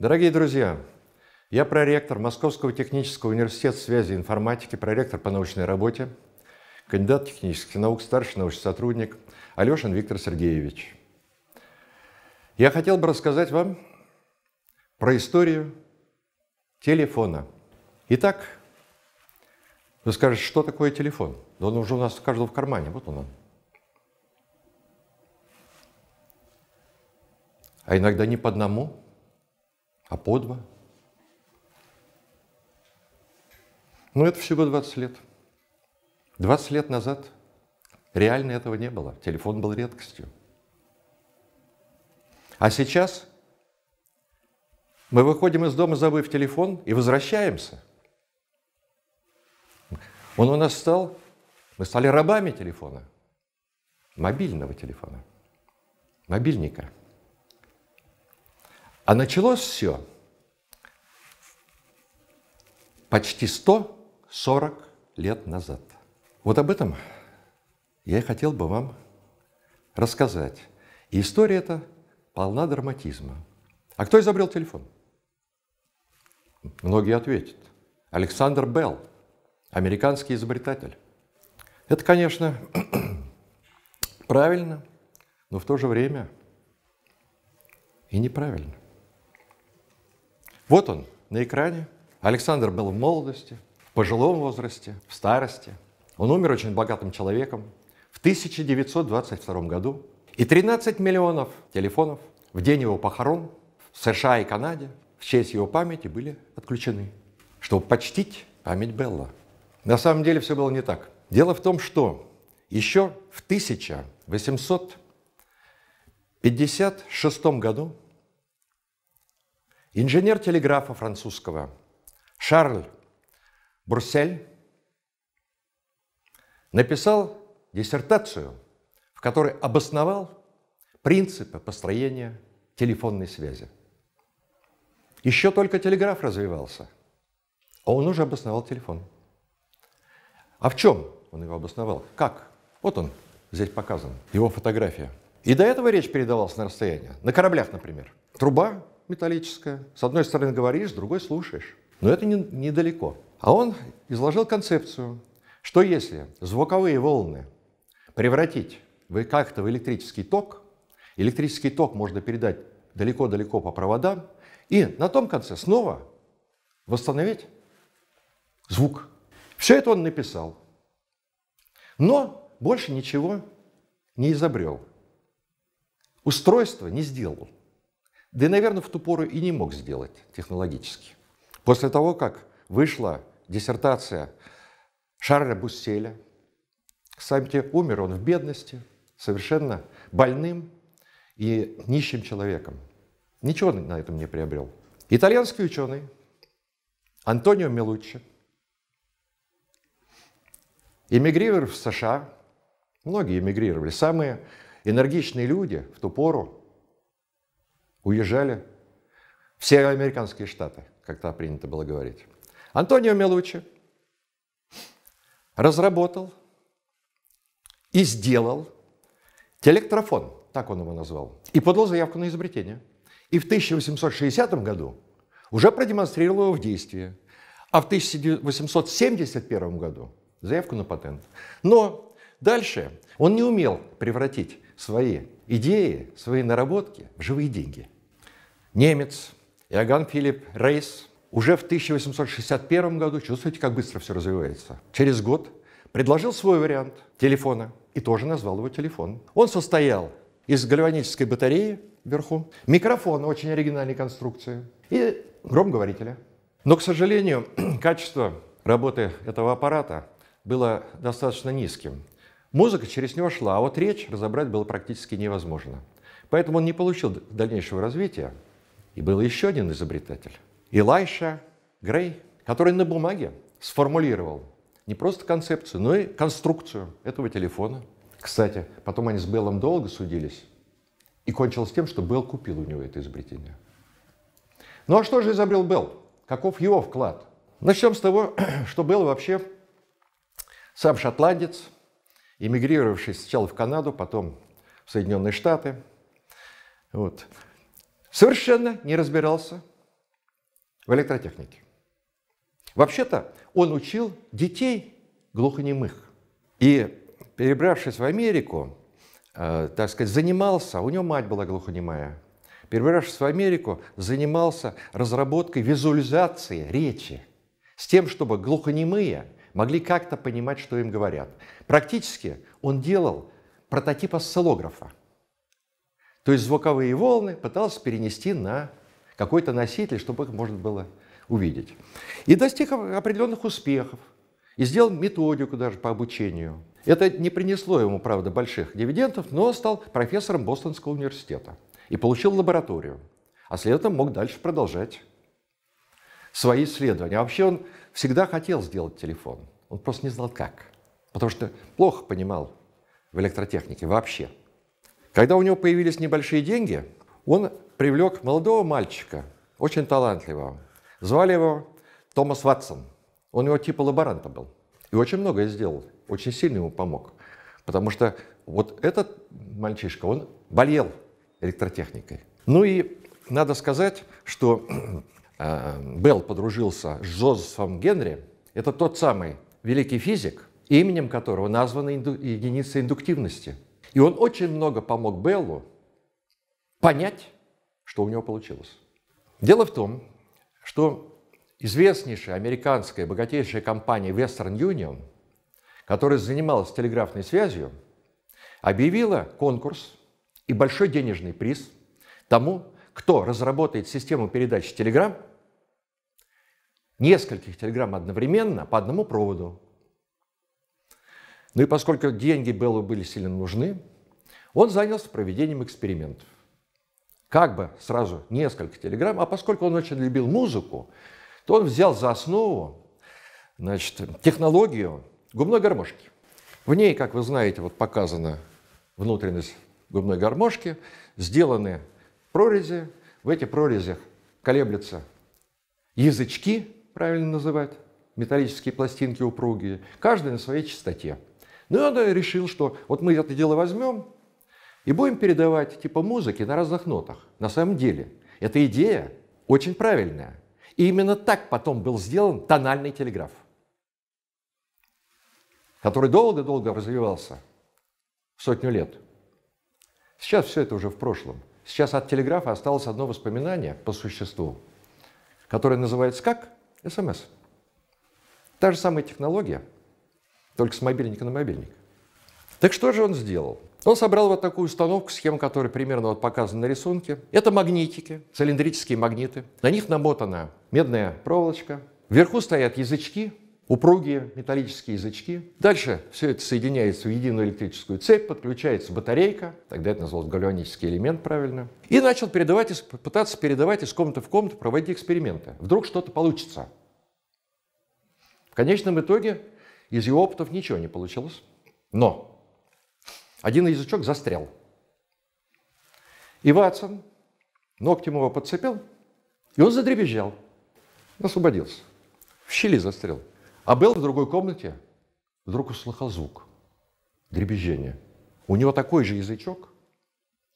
Дорогие друзья, я проректор Московского технического университета связи и информатики, проректор по научной работе, кандидат технических наук, старший научный сотрудник Алешин Виктор Сергеевич. Я хотел бы рассказать вам про историю телефона. Итак, вы скажете, что такое телефон? Да он уже у нас у каждого в кармане, вот он. А иногда не по одному, а по два. Ну, это всего 20 лет. 20 лет назад реально этого не было. Телефон был редкостью. А сейчас мы выходим из дома, забыв телефон, и возвращаемся. Он у нас стал, мы стали рабами телефона, мобильного телефона, мобильника. А началось все почти 140 лет назад. Вот об этом я и хотел бы вам рассказать. И история эта полна драматизма. А кто изобрел телефон? Многие ответят. Александр Белл, американский изобретатель. Это, конечно, правильно, но в то же время и неправильно. Вот он на экране. Александр был в молодости, в пожилом возрасте, в старости. Он умер очень богатым человеком в 1922 году. И 13 миллионов телефонов в день его похорон в США и Канаде в честь его памяти были отключены, чтобы почтить память Белла. На самом деле все было не так. Дело в том, что еще в 1856 году Инженер телеграфа французского Шарль Бруссель написал диссертацию, в которой обосновал принципы построения телефонной связи. Еще только телеграф развивался, а он уже обосновал телефон. А в чем он его обосновал? Как? Вот он здесь показан, его фотография. И до этого речь передавалась на расстояние. На кораблях, например. Труба металлическая. С одной стороны говоришь, с другой слушаешь. Но это не, недалеко. А он изложил концепцию, что если звуковые волны превратить как-то в электрический ток, электрический ток можно передать далеко-далеко по проводам, и на том конце снова восстановить звук. Все это он написал. Но больше ничего не изобрел. Устройство не сделал. Да и, наверное, в ту пору и не мог сделать технологически. После того, как вышла диссертация Шарля Бусселя, кстати, умер он в бедности, совершенно больным и нищим человеком. Ничего на этом не приобрел. Итальянский ученый Антонио Мелуччи, эмигрировав в США, многие эмигрировали, самые энергичные люди в ту пору уезжали все американские штаты, как то принято было говорить. Антонио Мелучи разработал и сделал телектрофон, так он его назвал, и подал заявку на изобретение. И в 1860 году уже продемонстрировал его в действии, а в 1871 году заявку на патент. Но дальше он не умел превратить свои идеи, свои наработки в живые деньги – Немец Иоганн Филипп Рейс уже в 1861 году, чувствуете, как быстро все развивается, через год предложил свой вариант телефона и тоже назвал его телефон. Он состоял из гальванической батареи вверху, микрофона очень оригинальной конструкции и громкоговорителя. Но, к сожалению, качество работы этого аппарата было достаточно низким. Музыка через него шла, а вот речь разобрать было практически невозможно. Поэтому он не получил дальнейшего развития. И был еще один изобретатель, Илайша Грей, который на бумаге сформулировал не просто концепцию, но и конструкцию этого телефона. Кстати, потом они с Беллом долго судились, и кончилось тем, что Белл купил у него это изобретение. Ну а что же изобрел Белл? Каков его вклад? Начнем с того, что Белл вообще сам шотландец, эмигрировавший сначала в Канаду, потом в Соединенные Штаты. Вот совершенно не разбирался в электротехнике. Вообще-то он учил детей глухонемых. И перебравшись в Америку, э, так сказать, занимался, у него мать была глухонемая, перебравшись в Америку, занимался разработкой визуализации речи с тем, чтобы глухонемые могли как-то понимать, что им говорят. Практически он делал прототип осциллографа. То есть звуковые волны пытался перенести на какой-то носитель, чтобы их можно было увидеть. И достиг определенных успехов. И сделал методику даже по обучению. Это не принесло ему, правда, больших дивидендов, но стал профессором Бостонского университета и получил лабораторию. А следовательно, мог дальше продолжать свои исследования. А вообще он всегда хотел сделать телефон. Он просто не знал как. Потому что плохо понимал в электротехнике вообще. Когда у него появились небольшие деньги, он привлек молодого мальчика, очень талантливого. Звали его Томас Ватсон. Он его типа лаборанта был. И очень многое сделал. Очень сильно ему помог. Потому что вот этот мальчишка, он болел электротехникой. Ну и надо сказать, что э, Белл подружился с Джозефом Генри. Это тот самый великий физик, именем которого названа инду- единица индуктивности. И он очень много помог Беллу понять, что у него получилось. Дело в том, что известнейшая американская богатейшая компания Western Union, которая занималась телеграфной связью, объявила конкурс и большой денежный приз тому, кто разработает систему передачи телеграмм, нескольких телеграмм одновременно по одному проводу. Ну и поскольку деньги Беллу были сильно нужны, он занялся проведением экспериментов. Как бы сразу несколько телеграмм, а поскольку он очень любил музыку, то он взял за основу значит, технологию губной гармошки. В ней, как вы знаете, вот показана внутренность губной гармошки, сделаны прорези, в этих прорезях колеблются язычки, правильно называть, металлические пластинки упругие, каждый на своей частоте. Ну и он решил, что вот мы это дело возьмем и будем передавать типа музыки на разных нотах. На самом деле, эта идея очень правильная. И именно так потом был сделан тональный телеграф, который долго-долго развивался, сотню лет. Сейчас все это уже в прошлом. Сейчас от телеграфа осталось одно воспоминание по существу, которое называется как? СМС. Та же самая технология, только с мобильника на мобильник. Так что же он сделал? Он собрал вот такую установку, схему которая примерно вот показана на рисунке. Это магнитики, цилиндрические магниты. На них намотана медная проволочка. Вверху стоят язычки, упругие металлические язычки. Дальше все это соединяется в единую электрическую цепь, подключается батарейка, тогда это называлось гальванический элемент, правильно. И начал передавать, пытаться передавать из комнаты в комнату, проводить эксперименты. Вдруг что-то получится. В конечном итоге из его опытов ничего не получилось. Но один язычок застрял. И Ватсон ногтем его подцепил, и он задребезжал, освободился. В щели застрял. А был в другой комнате, вдруг услыхал звук, дребезжение. У него такой же язычок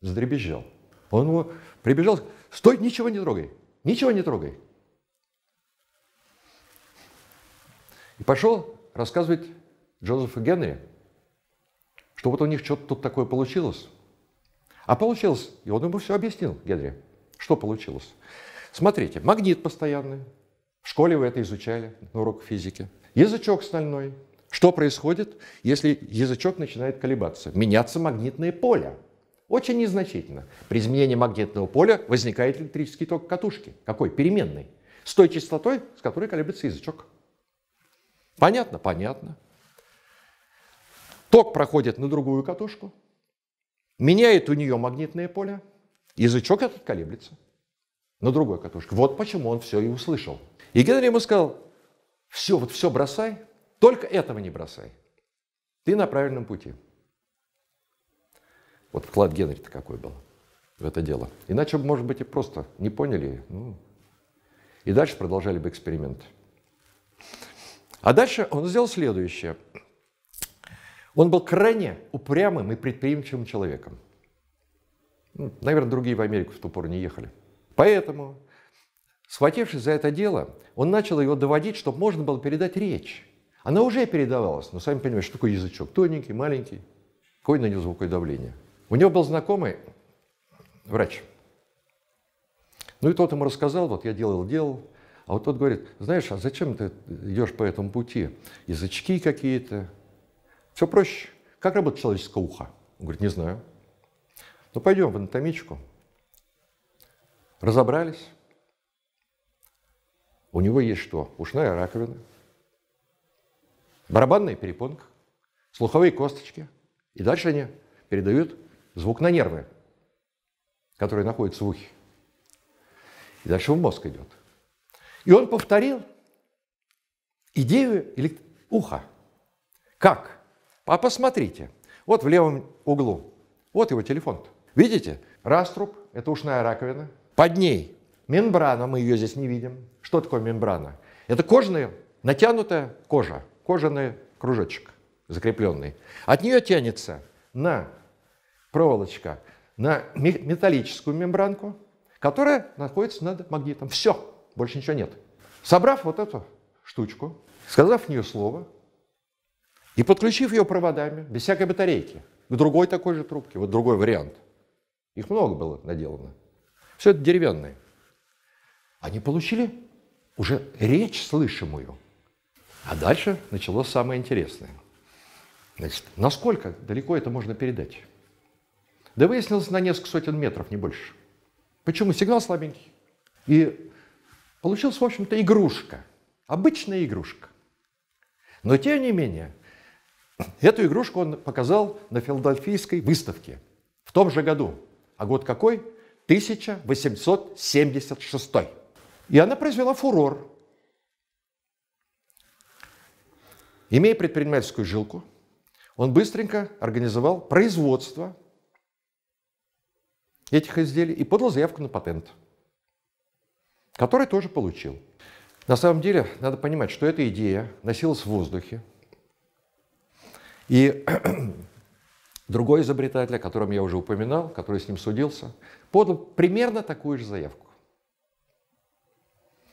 задребезжал. Он его прибежал, стой, ничего не трогай, ничего не трогай. И пошел рассказывать Джозефу Генри, что вот у них что-то тут такое получилось. А получилось, и он ему все объяснил, Генри, что получилось. Смотрите, магнит постоянный. В школе вы это изучали на уроках физики. Язычок стальной. Что происходит, если язычок начинает колебаться? Меняться магнитное поле. Очень незначительно. При изменении магнитного поля возникает электрический ток катушки. Какой? Переменный. С той частотой, с которой колеблется язычок. Понятно? Понятно. Ток проходит на другую катушку, меняет у нее магнитное поле, язычок этот колеблется на другой катушке. Вот почему он все и услышал. И Генри ему сказал, все, вот все бросай, только этого не бросай. Ты на правильном пути. Вот вклад Генри-то какой был в это дело. Иначе, может быть, и просто не поняли. Ну, и дальше продолжали бы эксперимент. А дальше он сделал следующее – он был крайне упрямым и предприимчивым человеком. Ну, наверное, другие в Америку в ту пору не ехали. Поэтому Схватившись за это дело, он начал его доводить, чтобы можно было передать речь. Она уже передавалась, но сами понимаете, что такое язычок? Тоненький, маленький, какое на него звуковое давление. У него был знакомый врач. Ну и тот ему рассказал, вот я делал, делал. А вот тот говорит, знаешь, а зачем ты идешь по этому пути? Язычки какие-то. Все проще. Как работает человеческое ухо? Он говорит, не знаю. Ну пойдем в анатомичку. Разобрались. У него есть что? Ушная раковина, барабанная перепонка, слуховые косточки. И дальше они передают звук на нервы, которые находятся в ухе. И дальше в мозг идет. И он повторил идею или уха. Как? А посмотрите, вот в левом углу, вот его телефон. Видите? Раструб – это ушная раковина. Под ней мембрана, мы ее здесь не видим. Что такое мембрана? Это кожаная, натянутая кожа, кожаный кружочек закрепленный. От нее тянется на проволочка на металлическую мембранку, которая находится над магнитом. Все, больше ничего нет. Собрав вот эту штучку, сказав в нее слово и подключив ее проводами, без всякой батарейки, к другой такой же трубке, вот другой вариант. Их много было наделано. Все это деревянное. Они получили уже речь слышимую. А дальше началось самое интересное. Значит, насколько далеко это можно передать? Да выяснилось на несколько сотен метров, не больше. Почему? Сигнал слабенький. И получилась, в общем-то, игрушка. Обычная игрушка. Но, тем не менее, эту игрушку он показал на филадельфийской выставке в том же году. А год какой? 1876. И она произвела фурор. Имея предпринимательскую жилку, он быстренько организовал производство этих изделий и подал заявку на патент, который тоже получил. На самом деле, надо понимать, что эта идея носилась в воздухе. И другой изобретатель, о котором я уже упоминал, который с ним судился, подал примерно такую же заявку.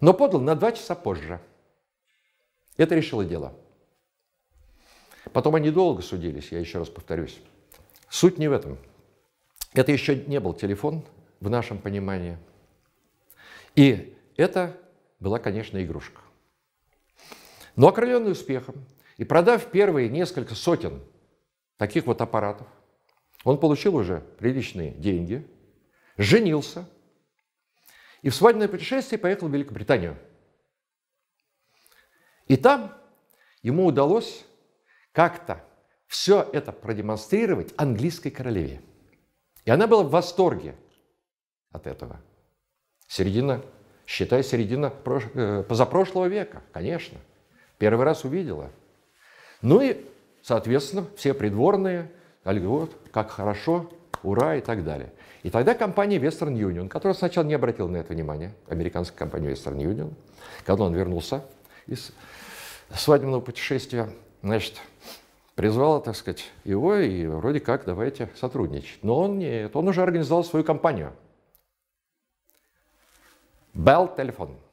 Но подал на два часа позже. Это решило дело. Потом они долго судились, я еще раз повторюсь. Суть не в этом. Это еще не был телефон в нашем понимании. И это была, конечно, игрушка. Но окрыленный успехом и продав первые несколько сотен таких вот аппаратов, он получил уже приличные деньги, женился и в свадебное путешествие поехал в Великобританию. И там ему удалось как-то все это продемонстрировать английской королеве. И она была в восторге от этого. Середина, считай, середина. Э, позапрошлого века, конечно. Первый раз увидела. Ну и, соответственно, все придворные, вот, как хорошо, ура и так далее. И тогда компания Western Union, которая сначала не обратила на это внимания, американская компания Western Union, когда он вернулся из свадебного путешествия, значит, призвала, так сказать, его и вроде как давайте сотрудничать. Но он нет, он уже организовал свою компанию. bel telefoon.